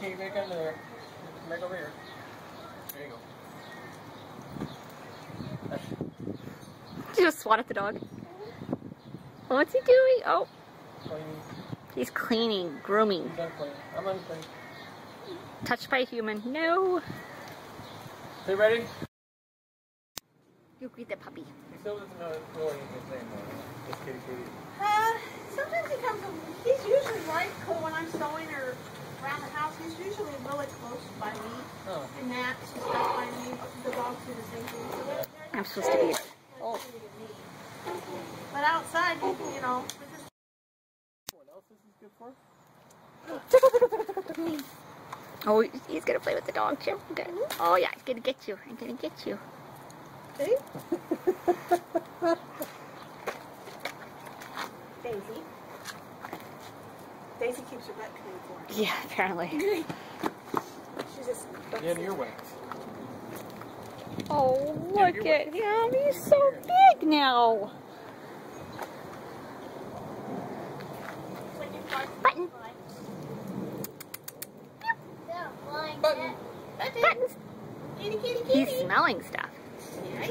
Make under there. Make over here. There you go. Did you just swat at the dog? What's he doing? Oh, Cleaning. he's cleaning, grooming. Unclean. I'm unclean. Touched by a human. No. You ready? You greet the puppy. He still doesn't know what he's saying though. Just kitty kitty. Uh, sometimes he comes, he's usually right when I'm sewing or around the house. He's usually really close by me. Oh. And Max is right by me. The dogs do the same thing. So they're, they're I'm supposed to be. oh. But outside, you, you know, What else this is good for? Oh, he's gonna play with the dog, Jim. Good. Oh yeah, I'm gonna get you. I'm gonna get you. See? Daisy. Daisy keeps her butt clean for Yeah, apparently. She's just. Yeah, and earwax. Oh, look you're at him. He's so big now. Button. Button. Buttons. Kitty, kitty, He's smelling stuff. Yeah,